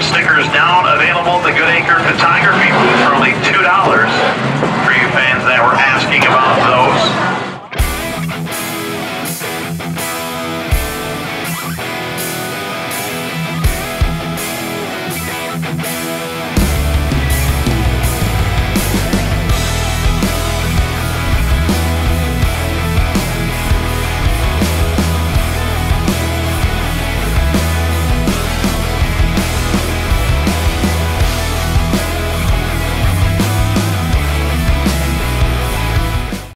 Stickers down, available at the Good Acre Photography